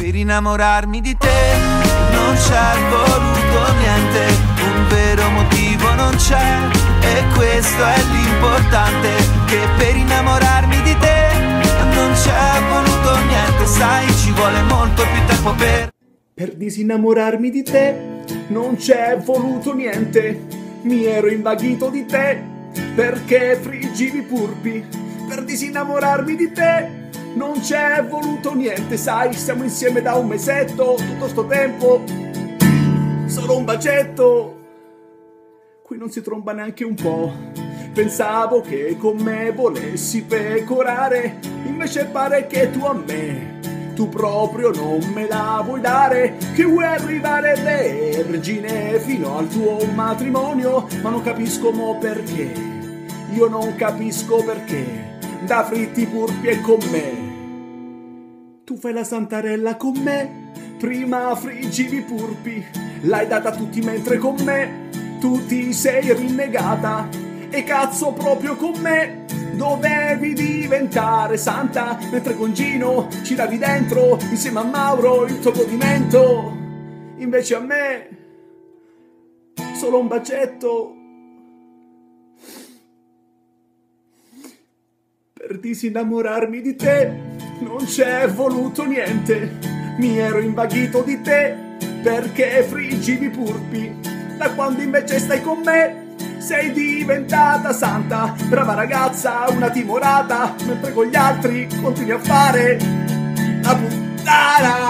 Per innamorarmi di te. Non c'è voluto niente, un vero motivo non c'è. E questo è l'importante, che per innamorarmi di te non c'è voluto niente, sai ci vuole molto più tempo per... Per disinnamorarmi di te non c'è voluto niente, mi ero invaghito di te perché friggivi purpi. Per disinnamorarmi di te non c'è voluto niente, sai, siamo insieme da un mesetto, tutto sto tempo, solo un bacetto. Qui non si tromba neanche un po'. Pensavo che con me volessi pecorare, invece pare che tu a me tu proprio non me la vuoi dare, che vuoi arrivare vergine fino al tuo matrimonio, ma non capisco mo perché, io non capisco perché, da fritti purpi e con me. Tu fai la santarella con me, prima friggivi purpi, l'hai data a tutti mentre con me, tu ti sei rinnegata, e cazzo proprio con me dovevi diventare santa mentre con Gino ci davi dentro insieme a Mauro il tuo godimento invece a me solo un bacetto per disinnamorarmi di te. Non c'è voluto niente. Mi ero invaghito di te perché friggivi purpi. Da quando invece stai con me sei diventata santa, brava ragazza, una timorata, mentre con gli altri continui a fare la puttana.